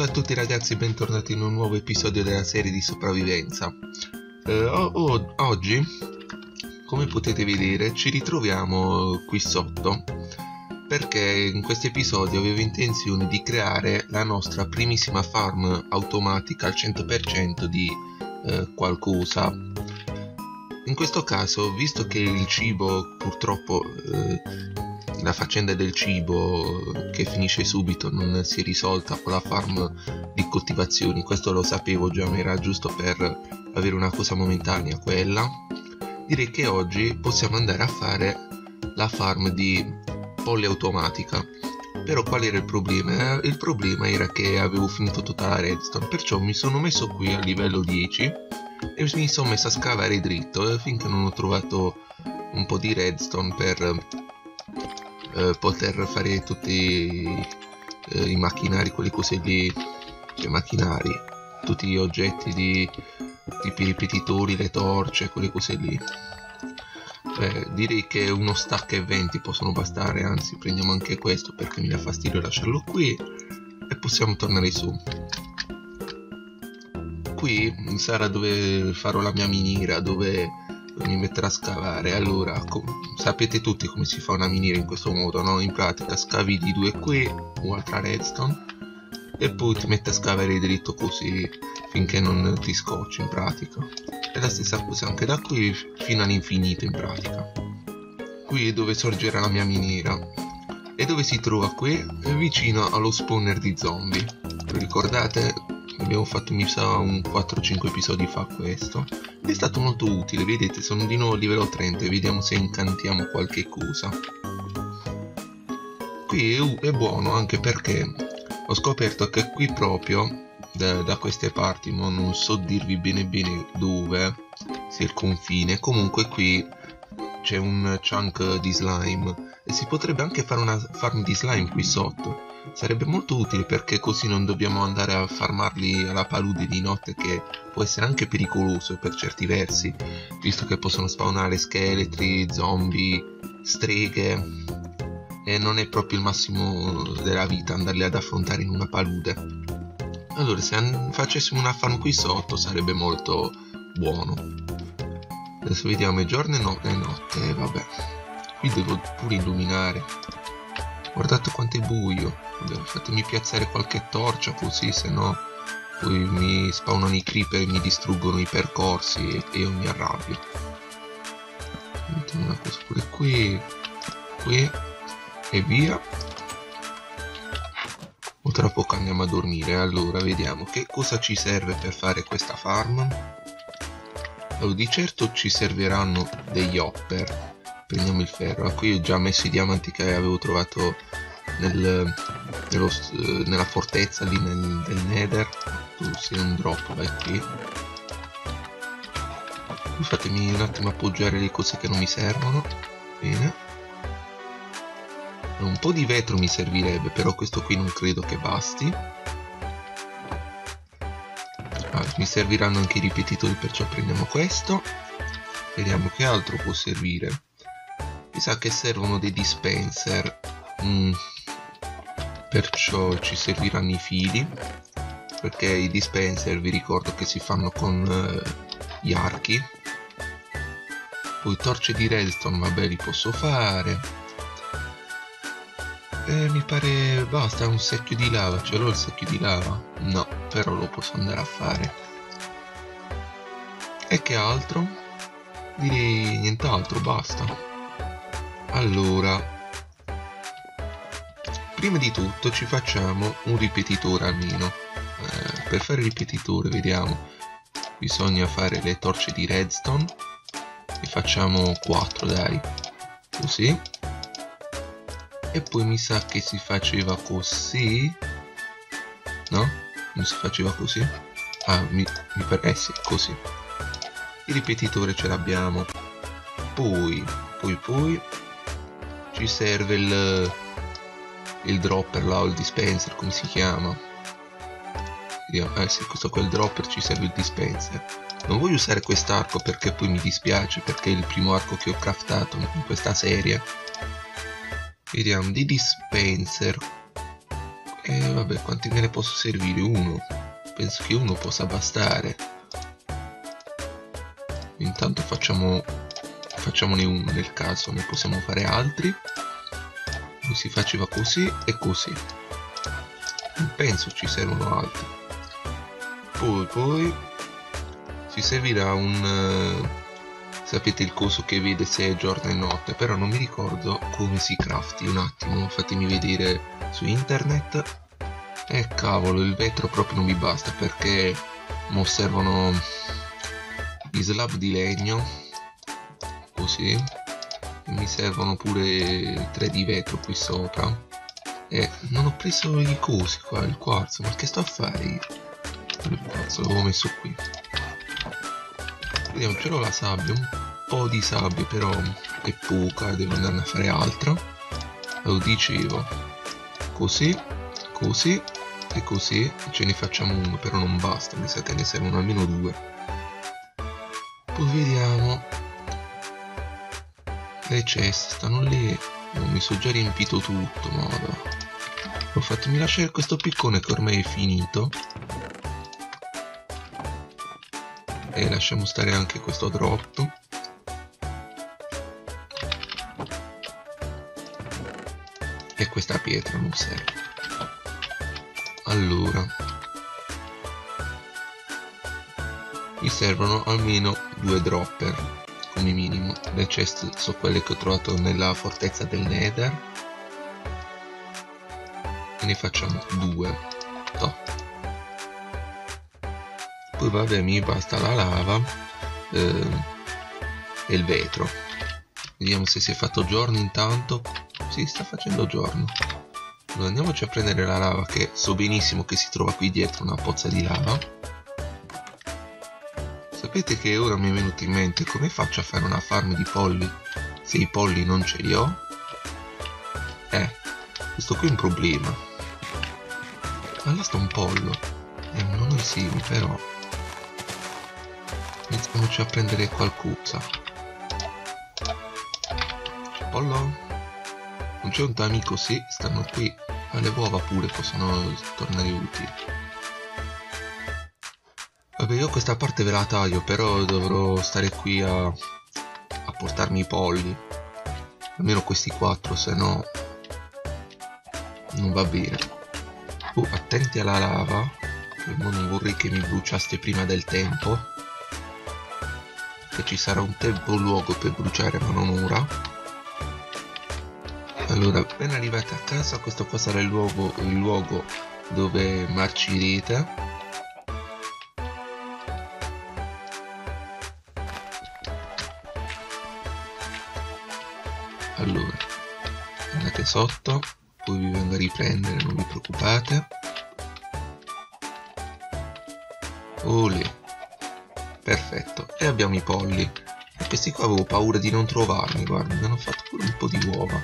salve a tutti ragazzi, bentornati in un nuovo episodio della serie di sopravvivenza. Eh, o- o- oggi, come potete vedere, ci ritroviamo qui sotto perché in questo episodio avevo intenzione di creare la nostra primissima farm automatica al 100% di eh, qualcosa. In questo caso, visto che il cibo purtroppo eh, la faccenda del cibo che finisce subito non si è risolta con la farm di coltivazioni, questo lo sapevo già, ma era giusto per avere una cosa momentanea quella. Direi che oggi possiamo andare a fare la farm di polli automatica. Però qual era il problema? Il problema era che avevo finito tutta la redstone, perciò mi sono messo qui a livello 10 e mi sono messo a scavare dritto finché non ho trovato un po' di redstone per eh, poter fare tutti eh, i macchinari, quelle cose lì, cioè macchinari, tutti gli oggetti di tipo i ripetitori, le torce, quelle cose lì. Beh, direi che uno stack e 20 possono bastare, anzi prendiamo anche questo perché mi dà fastidio lasciarlo qui e possiamo tornare su. Qui sarà dove farò la mia miniera, dove mi metterò a scavare. Allora, sapete tutti come si fa una miniera in questo modo, no? In pratica scavi di due qui, un'altra redstone e poi ti metti a scavare dritto così finché non ti scocci in pratica. E la stessa cosa anche da qui fino all'infinito in pratica. Qui è dove sorgerà la mia miniera. E dove si trova qui? È vicino allo spawner di zombie. Ricordate? Abbiamo fatto mi sa un 4-5 episodi fa questo. È stato molto utile, vedete, sono di nuovo a livello 30 vediamo se incantiamo qualche cosa. Qui è, è buono anche perché ho scoperto che qui proprio da, da, queste parti, ma non so dirvi bene bene dove sia il confine. Comunque qui c'è un chunk di slime e si potrebbe anche fare una farm di slime qui sotto. Sarebbe molto utile perché così non dobbiamo andare a farmarli alla palude di notte che può essere anche pericoloso per certi versi, visto che possono spawnare scheletri, zombie, streghe e non è proprio il massimo della vita andarli ad affrontare in una palude. Allora, se facessimo una farm qui sotto sarebbe molto buono. Adesso vediamo, è giorno e notte, è notte, vabbè. Qui devo pure illuminare. Guardate quanto è buio. Fatemi piazzare qualche torcia così, se no poi mi spawnano i creeper e mi distruggono i percorsi e io mi arrabbio. Mettiamo una cosa pure qui, qui e via. O tra poco andiamo a dormire allora vediamo che cosa ci serve per fare questa farm. Allora, di certo ci serviranno degli hopper. Prendiamo il ferro. Ah, qui ho già messo i diamanti che avevo trovato nel, nello, nella fortezza lì nel, nel nether tu sei un drop vai qui fatemi un attimo appoggiare le cose che non mi servono bene un po' di vetro mi servirebbe, però questo qui non credo che basti. Ah, mi serviranno anche i ripetitori, perciò prendiamo questo. Vediamo che altro può servire. Mi sa che servono dei dispenser. Mm. Perciò ci serviranno i fili. Perché i dispenser vi ricordo che si fanno con uh, gli archi. Poi torce di redstone, vabbè, li posso fare eh, mi pare basta un secchio di lava, ce l'ho il secchio di lava? No, però lo posso andare a fare. E che altro? Direi nient'altro, basta. Allora, prima di tutto ci facciamo un ripetitore almeno. Eh, per fare il ripetitore, vediamo, bisogna fare le torce di redstone. Ne facciamo 4, dai. Così e poi mi sa che si faceva così no? non si faceva così ah mi, mi pare eh sì così il ripetitore ce l'abbiamo poi poi poi ci serve il il dropper là o il dispenser come si chiama eh sì questo qua è il dropper ci serve il dispenser non voglio usare quest'arco perché poi mi dispiace perché è il primo arco che ho craftato in questa serie vediamo di dispenser E vabbè, quanti me ne posso servire? Uno. Penso che uno possa bastare. Intanto facciamo facciamone uno nel caso, ne possiamo fare altri. Si faceva così e così. Non penso ci servono altri. Poi, poi ci servirà un... Uh, sapete il coso che vede se è giorno e notte, però non mi ricordo come si crafti. Un attimo, fatemi vedere su internet. E eh, cavolo, il vetro proprio non mi basta perché mi servono gli slab di legno. Così. Mi servono pure tre di vetro qui sopra. E non ho preso i cosi qua, il quarzo, ma che sto a fare io? Il quarzo l'avevo messo qui. Vediamo, c'era la sabbia, un po' di sabbia però è poca, devo andare a fare altro. Lo dicevo, così, così e così ce ne facciamo uno, però non basta, mi sa che ne servono almeno due. Poi vediamo. Ceste stanno lì. Oh, mi sono già riempito tutto, modo. Ho fatto mi lasciare questo piccone che ormai è finito. E lasciamo stare anche questo drop. E questa pietra non serve. Allora. Mi servono almeno due dropper come minimo. Le chest sono quelle che ho trovato nella fortezza del Nether. E ne facciamo due. No. Poi vabbè mi basta la lava eh, e il vetro. Vediamo se si è fatto giorno intanto si sta facendo giorno. Allora andiamoci a prendere la lava che so benissimo che si trova qui dietro una pozza di lava. Sapete che ora mi è venuto in mente come faccio a fare una farm di polli se i polli non ce li ho? Eh, questo qui è un problema. Ma là sta un pollo. E non esimi però. Iniziamoci a prendere qualcosa. Pollo? Non c'è un amico, sì, stanno qui. Ma le uova pure possono tornare utili. Vabbè, io questa parte ve la taglio, però dovrò stare qui a, a portarmi i polli. Almeno questi quattro, se no non va bene. Oh, attenti alla lava. Non vorrei che mi bruciaste prima del tempo. Che ci sarà un tempo luogo per bruciare, ma non ora allora appena arrivate a casa questo qua sarà il luogo, il luogo dove marcirete sotto poi vi vengo a riprendere non vi preoccupate. Olè. Perfetto. E abbiamo i polli. E questi qua avevo paura di non trovarmi guarda mi hanno fatto pure un po' di uova.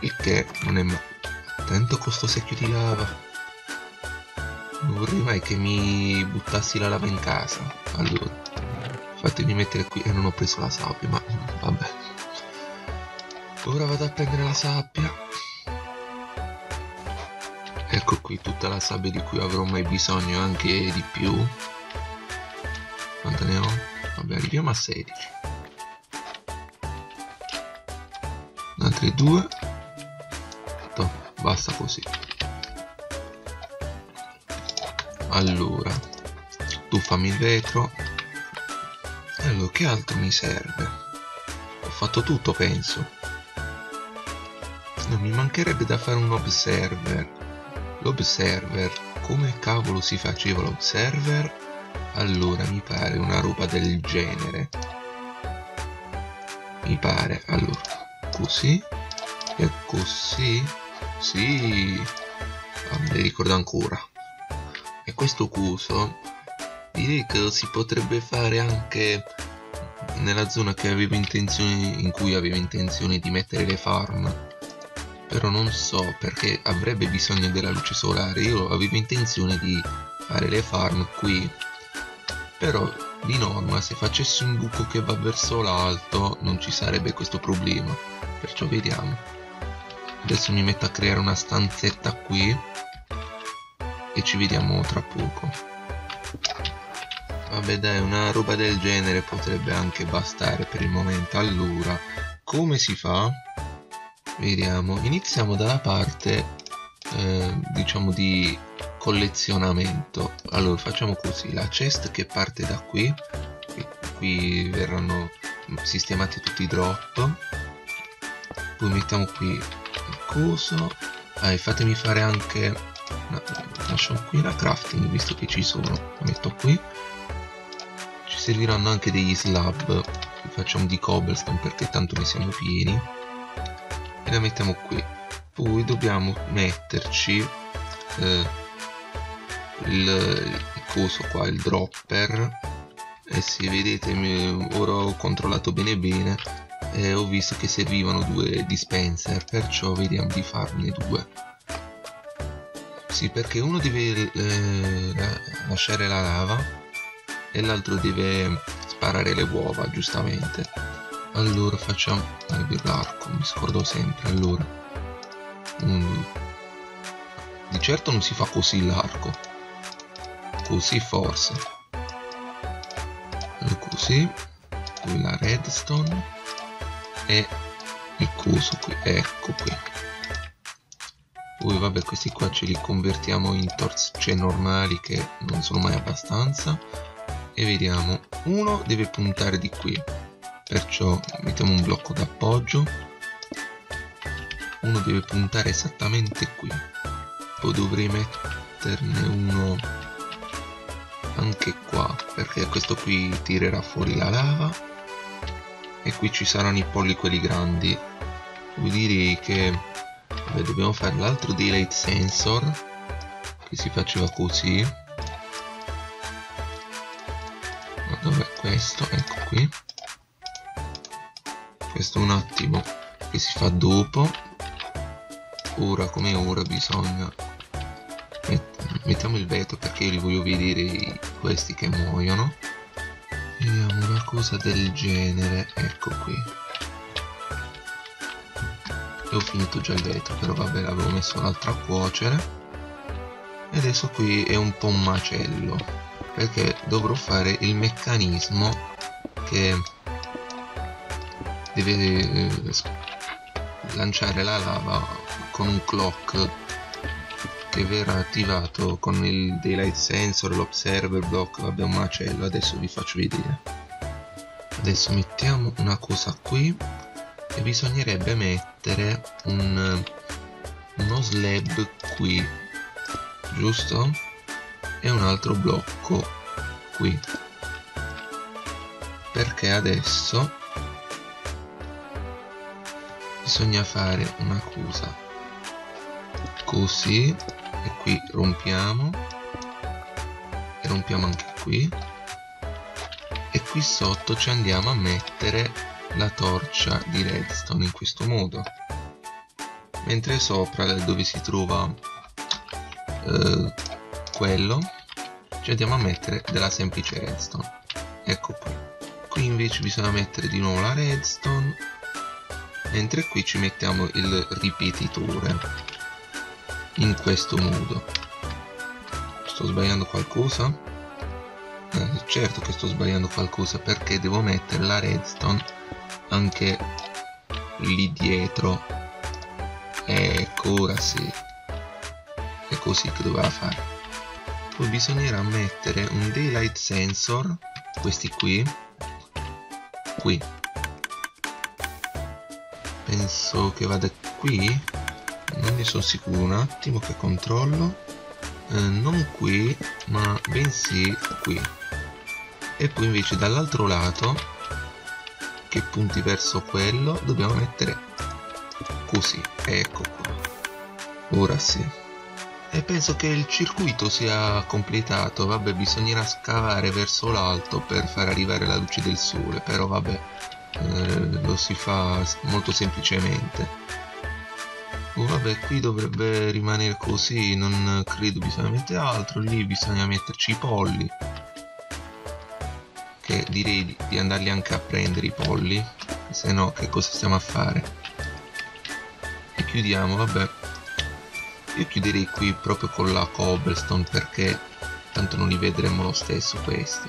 Il che non è mai attento con sto secchio di lava. Non vorrei mai che mi buttassi la lava in casa. Allora fatemi mettere qui e non ho preso la sabbia ma vabbè ora vado a prendere la sabbia. Ecco qui tutta la sabbia di cui avrò mai bisogno anche di più. Quante ne ho? vabbè arriviamo a 16 altre due. Basta così. Allora tu fammi il vetro. Allora che altro mi serve? Ho fatto tutto penso non mi mancherebbe da fare un observer. L'observer come cavolo si faceva l'observer? Allora mi pare una roba del genere. Mi pare allora così. E così sì, ah, me ne ricordo ancora. E questo cuso direi che si potrebbe fare anche nella zona che avevo intenzione in cui avevo intenzione di mettere le farm però non so perché avrebbe bisogno della luce solare. Io avevo intenzione di fare le farm qui però di norma se facessi un buco che va verso l'alto non ci sarebbe questo problema. Perciò vediamo. Adesso mi metto a creare una stanzetta qui e ci vediamo tra poco. Vabbè dai una roba del genere potrebbe anche bastare per il momento. Allora come si fa vediamo. Iniziamo dalla parte eh, diciamo di collezionamento. Allora facciamo così. La chest che parte da qui qui verranno sistemati tutti i drop. Poi mettiamo qui il coso. Ah, fatemi fare anche no, lasciamo qui la crafting visto che ci sono. La metto qui. Ci serviranno anche degli slab. Facciamo di cobblestone perché tanto ne siamo pieni e la mettiamo qui. Poi dobbiamo metterci eh, il, il coso qua il dropper. E se vedete ora ho controllato bene bene e ho visto che servivano due dispenser perciò vediamo di farne due. Sì perché uno deve eh, lasciare la lava e l'altro deve sparare le uova giustamente allora facciamo l'arco mi scordo sempre allora. Mm. di certo non si fa così l'arco. Così forse. Così qui la redstone e il coso qui ecco qui. Poi vabbè questi qua ce li convertiamo in torce normali che non sono mai abbastanza. E vediamo uno deve puntare di qui perciò mettiamo un blocco d'appoggio. Uno deve puntare esattamente qui. Poi dovrei metterne uno anche qua perché questo qui tirerà fuori la lava. E qui ci saranno i polli quelli grandi. Vuol dire che vabbè, dobbiamo fare l'altro daylight sensor che si faceva così. Ma dov'è questo? ecco qui questo un attimo che si fa dopo. Ora come ora bisogna mettiamo il vetro perché io li voglio vedere questi che muoiono. Vediamo una cosa del genere ecco qui. E ho finito già il vetro però vabbè l'avevo messo l'altro a cuocere. E adesso qui è un po' un macello perché dovrò fare il meccanismo che deve eh, lanciare la lava con un clock che verrà attivato con il daylight sensor, l'observer block, vabbè un macello, adesso vi faccio vedere. Adesso mettiamo una cosa qui e bisognerebbe mettere un, uno slab qui, giusto? E un altro blocco qui. Perché adesso bisogna fare una cosa così e qui rompiamo e rompiamo anche qui e qui sotto ci andiamo a mettere la torcia di redstone in questo modo. Mentre sopra dove si trova eh, quello ci andiamo a mettere della semplice redstone. Ecco qui. Qui invece bisogna mettere di nuovo la redstone mentre qui ci mettiamo il ripetitore. In questo modo. Sto sbagliando qualcosa? Eh, certo che sto sbagliando qualcosa perché devo mettere la redstone anche lì dietro. Ecco ora sì. È così che doveva fare. Poi bisognerà mettere un daylight sensor questi qui. Qui penso che vada qui. Non ne sono sicuro. Un attimo che controllo. Eh, non qui ma bensì qui. E poi invece dall'altro lato che punti verso quello dobbiamo mettere così. Ecco qua. Ora sì. E penso che il circuito sia completato. Vabbè bisognerà scavare verso l'alto per far arrivare la luce del sole però vabbè eh, lo si fa molto semplicemente. Oh, vabbè qui dovrebbe rimanere così non credo bisogna mettere altro lì bisogna metterci i polli. Che direi di, di andarli anche a prendere i polli se no che cosa stiamo a fare? Chiudiamo vabbè. Io chiuderei qui proprio con la cobblestone perché tanto non li vedremo lo stesso questi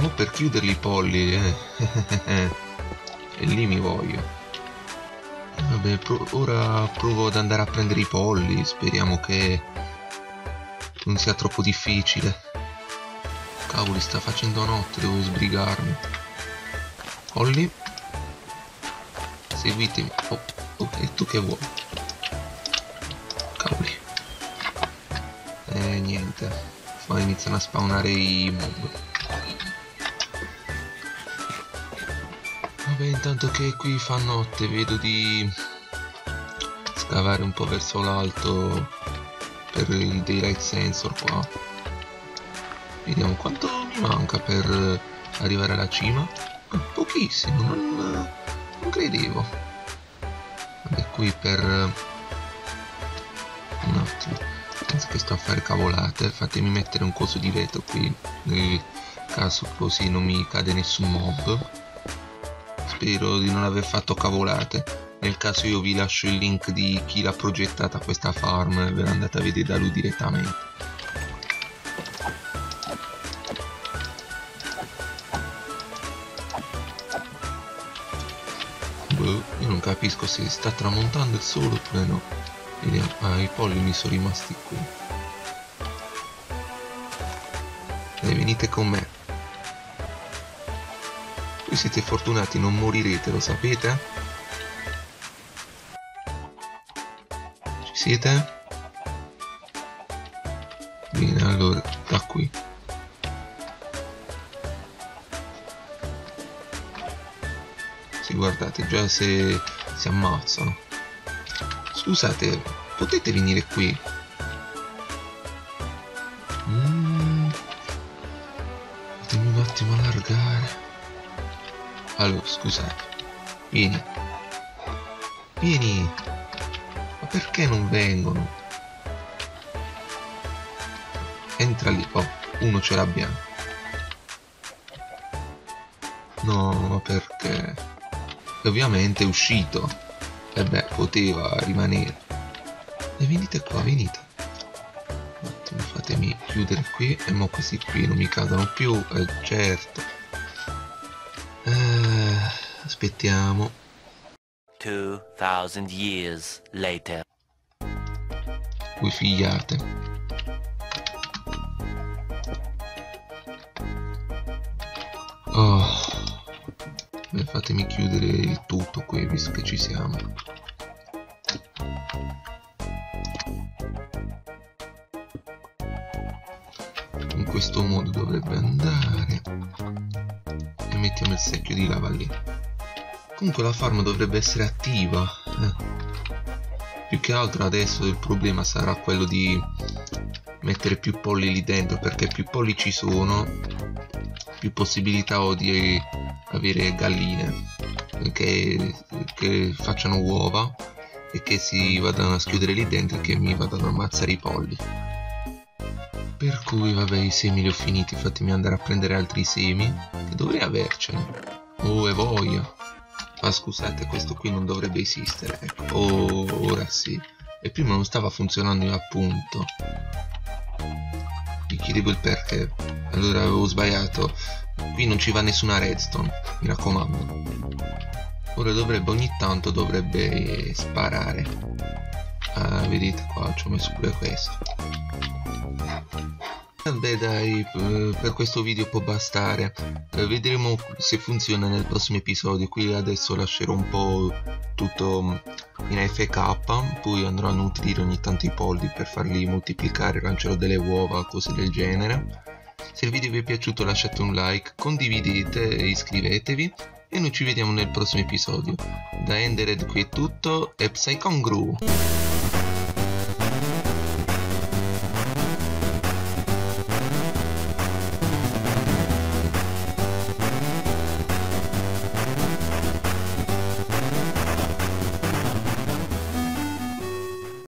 mo per chiuderli i polli eh. e lì mi voglio. E vabbè pro ora provo ad andare a prendere i polli. Speriamo che non sia troppo difficile. Cavoli sta facendo notte devo sbrigarmi. Polli seguitemi. Oh, oh e tu che vuoi? Cavoli. Eh, niente. Poi iniziano a spawnare i mob vabbè intanto che qui fa notte vedo di scavare un po' verso l'alto per il daylight sensor qua. Vediamo quanto mi manca per arrivare alla cima. Pochissimo non, non credevo. Vabbè qui per un attimo. Penso che sto a fare cavolate fatemi mettere un coso di vetro qui. Nel caso così non mi cade nessun mob spero di non aver fatto cavolate nel caso io vi lascio il link di chi l'ha progettata questa farm e ve l'andate a vedere da lui direttamente boh, io non capisco se sta tramontando il sole oppure no Vediamo. Ah, i polli mi sono rimasti qui. E venite con me. Voi siete fortunati, non morirete, lo sapete? Ci siete? Bene, allora, da qui. Sì, guardate, già se si ammazzano. Scusate, potete venire qui? Allora, scusate. Vieni. Vieni. Ma perché non vengono? Entra lì. Oh, uno ce l'abbiamo. No, ma perché? E ovviamente è uscito. E beh, poteva rimanere. E venite qua, venite. Un attimo, fatemi chiudere qui. E mo così qui non mi cadono più. Eh, certo. Aspettiamo. 2000 years later. Voi figliate. Oh fatemi chiudere il tutto qui visto che ci siamo in questo modo dovrebbe andare e mettiamo il secchio di lava lì comunque la farm dovrebbe essere attiva. Eh. più che altro adesso il problema sarà quello di mettere più polli lì dentro perché più polli ci sono più possibilità ho di avere galline che, che facciano uova e che si vadano a schiudere lì dentro e che mi vadano a ammazzare i polli. Per cui vabbè i semi li ho finiti fatemi andare a prendere altri semi che dovrei avercene. Oh e voglia ma scusate questo qui non dovrebbe esistere. Ecco oh ora sì. E prima non stava funzionando appunto. Mi chiedevo il perché. Allora avevo sbagliato. Qui non ci va nessuna redstone mi raccomando. Ora dovrebbe ogni tanto dovrebbe sparare. Ah vedete qua ci ho messo pure questo Beh dai, per questo video può bastare, eh, vedremo se funziona nel prossimo episodio, qui adesso lascerò un po' tutto in FK, poi andrò a nutrire ogni tanto i polli per farli moltiplicare, lancerò delle uova, cose del genere. Se il video vi è piaciuto lasciate un like, condividete e iscrivetevi e noi ci vediamo nel prossimo episodio. Da Endered qui è tutto e Psychongru!